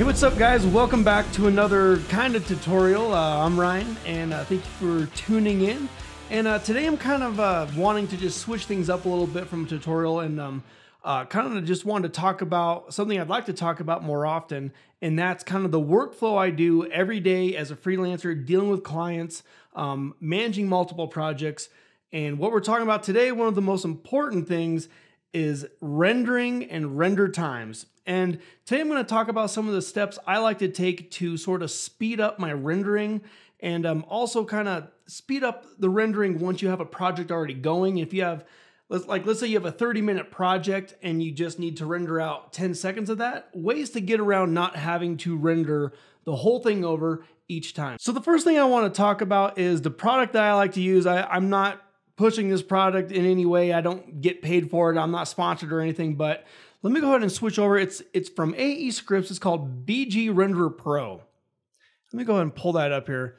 Hey, what's up, guys? Welcome back to another kind of tutorial. Uh, I'm Ryan, and uh, thank you for tuning in. And uh, today I'm kind of uh, wanting to just switch things up a little bit from a tutorial and um, uh, kind of just wanted to talk about something I'd like to talk about more often, and that's kind of the workflow I do every day as a freelancer, dealing with clients, um, managing multiple projects. And what we're talking about today, one of the most important things is rendering and render times. And today I'm going to talk about some of the steps I like to take to sort of speed up my rendering and um, also kind of speed up the rendering once you have a project already going. If you have, let's, like, let's say you have a 30 minute project and you just need to render out 10 seconds of that, ways to get around not having to render the whole thing over each time. So the first thing I want to talk about is the product that I like to use. I, I'm not pushing this product in any way. I don't get paid for it. I'm not sponsored or anything, but let me go ahead and switch over. It's it's from AE Scripts. It's called BG Renderer Pro. Let me go ahead and pull that up here.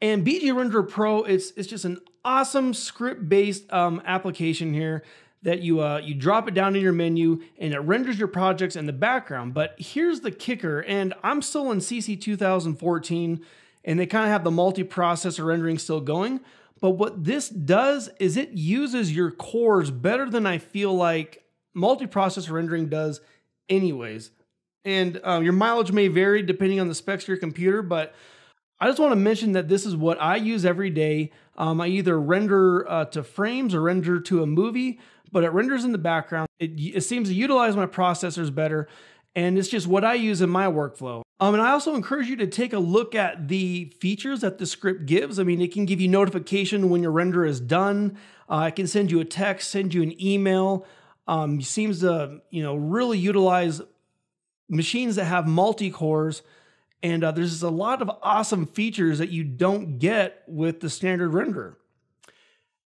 And BG Renderer Pro, it's it's just an awesome script-based um, application here that you uh, you drop it down in your menu and it renders your projects in the background. But here's the kicker, and I'm still in CC 2014, and they kind of have the multi-processor rendering still going. But what this does is it uses your cores better than I feel like multi-processor rendering does anyways. And um, your mileage may vary depending on the specs of your computer, but I just want to mention that this is what I use every day. Um, I either render uh, to frames or render to a movie, but it renders in the background. It, it seems to utilize my processors better, and it's just what I use in my workflow. Um, and I also encourage you to take a look at the features that the script gives. I mean, it can give you notification when your render is done. Uh, it can send you a text, send you an email. Um, seems to you know really utilize machines that have multi cores and uh, there's a lot of awesome features that you don't get with the standard renderer.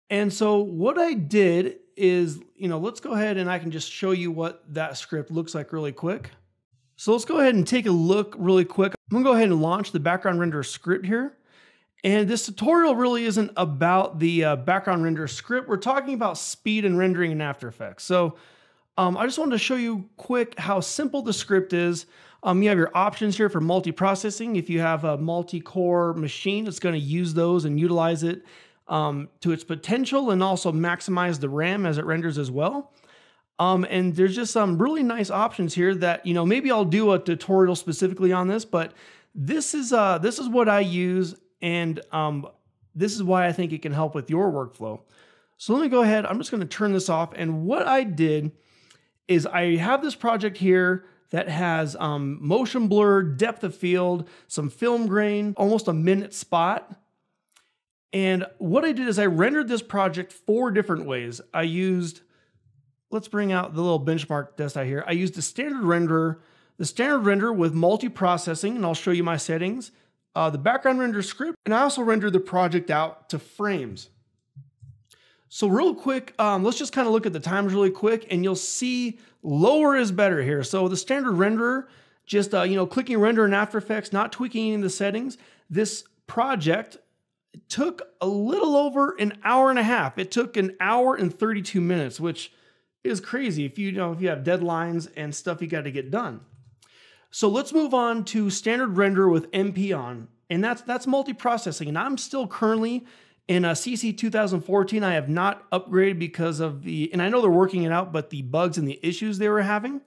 And so what I did is, you know, let's go ahead and I can just show you what that script looks like really quick. So let's go ahead and take a look really quick. I'm gonna go ahead and launch the background render script here. And this tutorial really isn't about the uh, background render script. We're talking about speed and rendering in After Effects. So um, I just wanted to show you quick how simple the script is. Um, you have your options here for multi-processing. If you have a multi-core machine, it's going to use those and utilize it um, to its potential and also maximize the RAM as it renders as well. Um, and there's just some really nice options here that, you know, maybe I'll do a tutorial specifically on this, but this is, uh, this is what I use and um, this is why I think it can help with your workflow. So let me go ahead. I'm just going to turn this off. And what I did is I have this project here that has um, motion blur, depth of field, some film grain, almost a minute spot. And what I did is I rendered this project four different ways. I used, let's bring out the little benchmark test I here. I used the standard renderer, the standard renderer with multi-processing, and I'll show you my settings, uh, the background render script, and I also rendered the project out to frames. So real quick, um, let's just kind of look at the times really quick and you'll see lower is better here. So the standard renderer, just uh, you know, clicking render in After Effects, not tweaking any of the settings. This project took a little over an hour and a half. It took an hour and 32 minutes, which is crazy if you, you know if you have deadlines and stuff you got to get done. So let's move on to standard render with MP on, and that's that's multi-processing. And I'm still currently in a CC 2014, I have not upgraded because of the, and I know they're working it out, but the bugs and the issues they were having.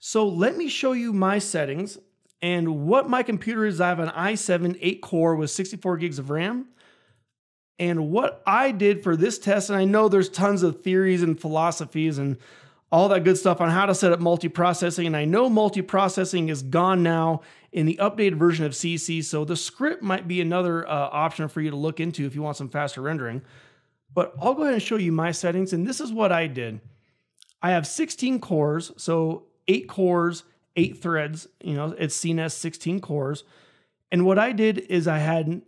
So let me show you my settings and what my computer is. I have an i7 8 core with 64 gigs of RAM. And what I did for this test, and I know there's tons of theories and philosophies and all that good stuff on how to set up multiprocessing. And I know multiprocessing is gone now in the updated version of CC, so the script might be another uh, option for you to look into if you want some faster rendering. But I'll go ahead and show you my settings, and this is what I did. I have 16 cores, so eight cores, eight threads, you know, it's seen as 16 cores. And what I did is I had,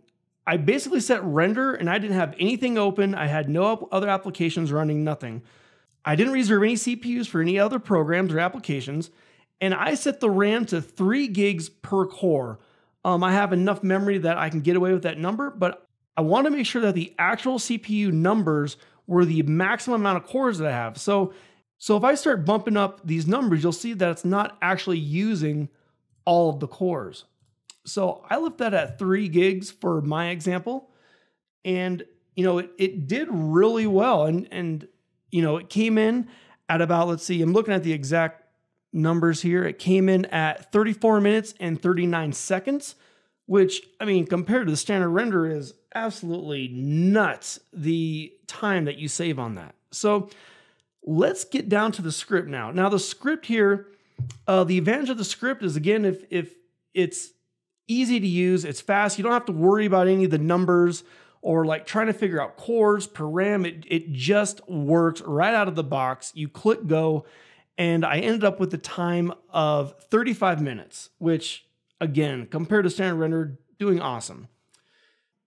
I basically set render and I didn't have anything open. I had no other applications running, nothing. I didn't reserve any CPUs for any other programs or applications, and I set the RAM to three gigs per core. Um, I have enough memory that I can get away with that number, but I want to make sure that the actual CPU numbers were the maximum amount of cores that I have. So, so if I start bumping up these numbers, you'll see that it's not actually using all of the cores. So I left that at three gigs for my example. And, you know, it, it did really well. And, and, you know, it came in at about, let's see, I'm looking at the exact numbers here. It came in at 34 minutes and 39 seconds, which, I mean, compared to the standard render is absolutely nuts the time that you save on that. So let's get down to the script now. Now, the script here, uh, the advantage of the script is again, if, if it's easy to use, it's fast, you don't have to worry about any of the numbers or like trying to figure out cores per RAM. It, it just works right out of the box. You click go, and I ended up with a time of 35 minutes, which again, compared to standard render, doing awesome.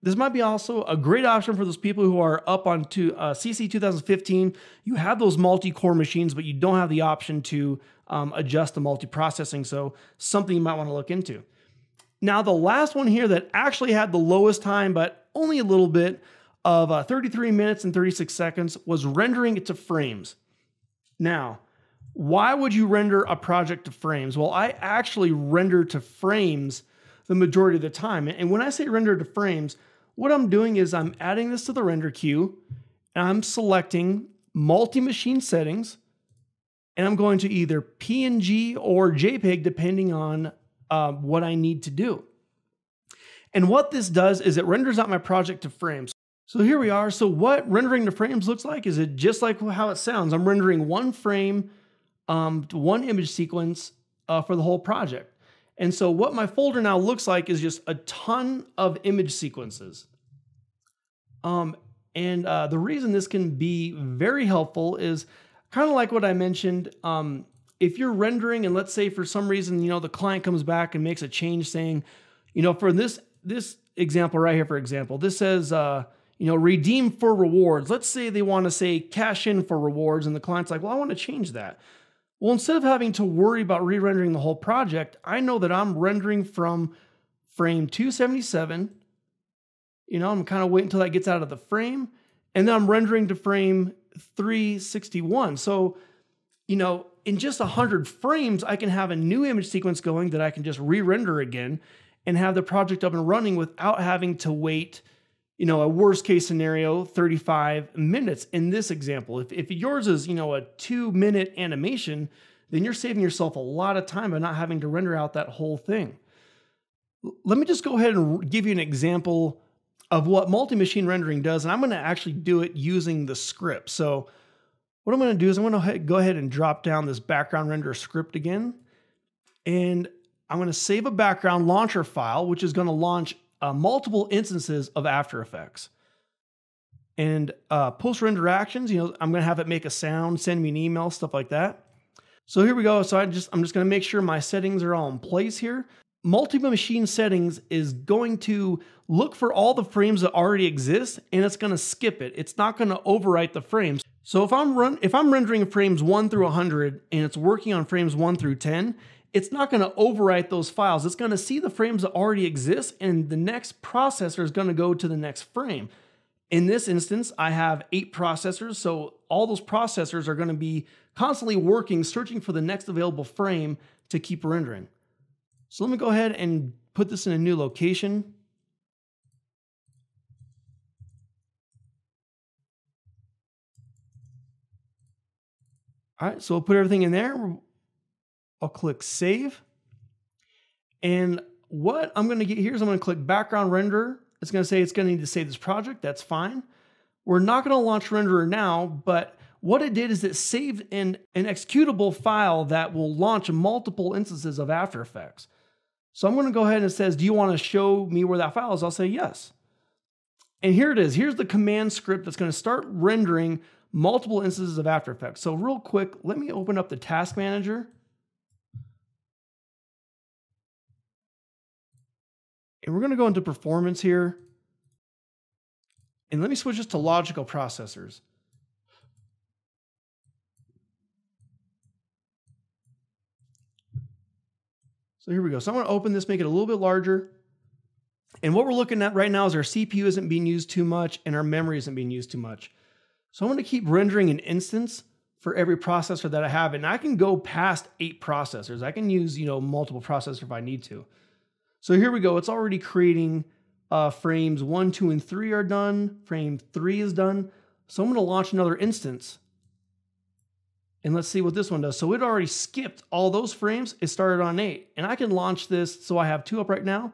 This might be also a great option for those people who are up on to uh, CC 2015. You have those multi-core machines, but you don't have the option to um, adjust the multi-processing. So something you might want to look into. Now, the last one here that actually had the lowest time, but only a little bit of uh, 33 minutes and 36 seconds was rendering it to frames. Now, why would you render a project to frames? Well, I actually render to frames the majority of the time. And when I say render to frames, what I'm doing is I'm adding this to the render queue and I'm selecting multi-machine settings and I'm going to either PNG or JPEG depending on uh, what I need to do. And what this does is it renders out my project to frames. So here we are. So what rendering to frames looks like is it just like how it sounds. I'm rendering one frame, um, one image sequence uh, for the whole project. And so what my folder now looks like is just a ton of image sequences. Um, and uh, the reason this can be very helpful is kind of like what I mentioned. Um, if you're rendering and let's say for some reason, you know, the client comes back and makes a change saying, you know, for this this example right here, for example, this says, uh, you know, redeem for rewards. Let's say they want to say cash in for rewards, and the client's like, well, I want to change that. Well, instead of having to worry about re-rendering the whole project, I know that I'm rendering from frame 277. You know, I'm kind of waiting until that gets out of the frame, and then I'm rendering to frame 361. So, you know, in just 100 frames, I can have a new image sequence going that I can just re-render again and have the project up and running without having to wait, you know, a worst case scenario, 35 minutes in this example. If, if yours is, you know, a two minute animation, then you're saving yourself a lot of time by not having to render out that whole thing. Let me just go ahead and give you an example of what multi-machine rendering does, and I'm going to actually do it using the script. So what I'm going to do is I'm going to go ahead and drop down this background render script again. And I'm going to save a background launcher file, which is going to launch uh, multiple instances of After Effects. And uh, post render actions, you know, I'm going to have it make a sound, send me an email, stuff like that. So here we go. So I just I'm just going to make sure my settings are all in place here. Multiple machine settings is going to look for all the frames that already exist and it's going to skip it. It's not going to overwrite the frames. So if I'm run if I'm rendering frames 1 through 100 and it's working on frames 1 through 10, it's not going to overwrite those files. It's going to see the frames that already exist and the next processor is going to go to the next frame. In this instance, I have eight processors, so all those processors are going to be constantly working, searching for the next available frame to keep rendering. So let me go ahead and put this in a new location. All right, so we'll put everything in there. I'll click save. And what I'm going to get here is I'm to click background render. It's going to say it's going to need to save this project. That's fine. We're not going to launch renderer now, but what it did is it saved an, an executable file that will launch multiple instances of After Effects. So I'm going to go ahead and it says, do you want to show me where that file is? I'll say yes. And here it is. Here's the command script that's going to start rendering multiple instances of After Effects. So real quick, let me open up the task manager. And we're going to go into performance here. And let me switch this to logical processors. So here we go. So I'm going to open this, make it a little bit larger. And what we're looking at right now is our CPU isn't being used too much and our memory isn't being used too much. So I'm going to keep rendering an instance for every processor that I have. And I can go past eight processors. I can use, you know, multiple processors if I need to. So here we go. It's already creating uh, frames one, two, and three are done. Frame three is done. So I'm going to launch another instance. And let's see what this one does. So it already skipped all those frames. It started on eight. And I can launch this. So I have two up right now.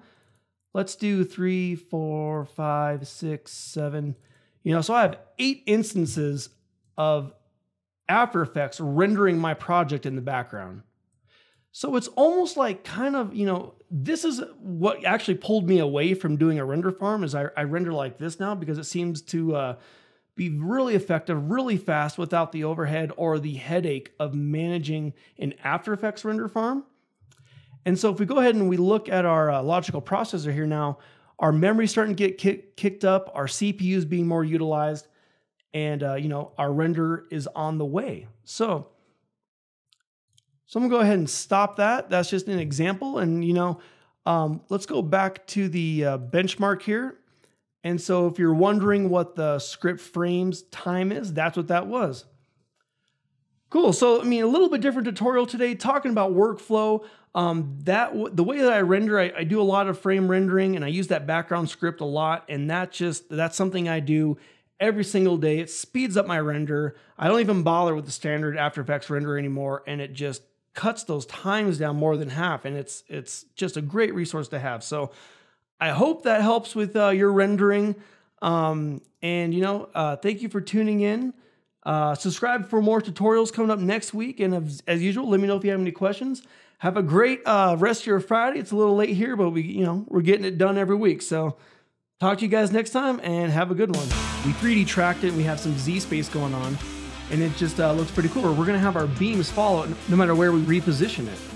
Let's do three, four, five, six, seven. You know, so I have eight instances of After Effects rendering my project in the background. So it's almost like kind of, you know, this is what actually pulled me away from doing a render farm is I, I render like this now because it seems to uh, be really effective, really fast without the overhead or the headache of managing an After Effects render farm. And so if we go ahead and we look at our uh, logical processor here now, our memory starting to get kick, kicked up, our CPU is being more utilized, and uh, you know our render is on the way. So, so I'm gonna go ahead and stop that. That's just an example, and you know, um, let's go back to the uh, benchmark here. And so, if you're wondering what the script frames time is, that's what that was. Cool. So, I mean, a little bit different tutorial today, talking about workflow. Um, that the way that I render, I, I, do a lot of frame rendering, and I use that background script a lot. And that just that's something I do every single day. It speeds up my render. I don't even bother with the standard After Effects render anymore, and it just cuts those times down more than half. And it's it's just a great resource to have. So, I hope that helps with uh, your rendering. Um, and you know, uh, thank you for tuning in. Uh, subscribe for more tutorials coming up next week. And as, as, usual, let me know if you have any questions. Have a great uh, rest of your Friday. It's a little late here, but we, you know, we're getting it done every week. So talk to you guys next time and have a good one. We 3D tracked it. And we have some Z space going on and it just uh, looks pretty cool. We're going to have our beams follow no matter where we reposition it.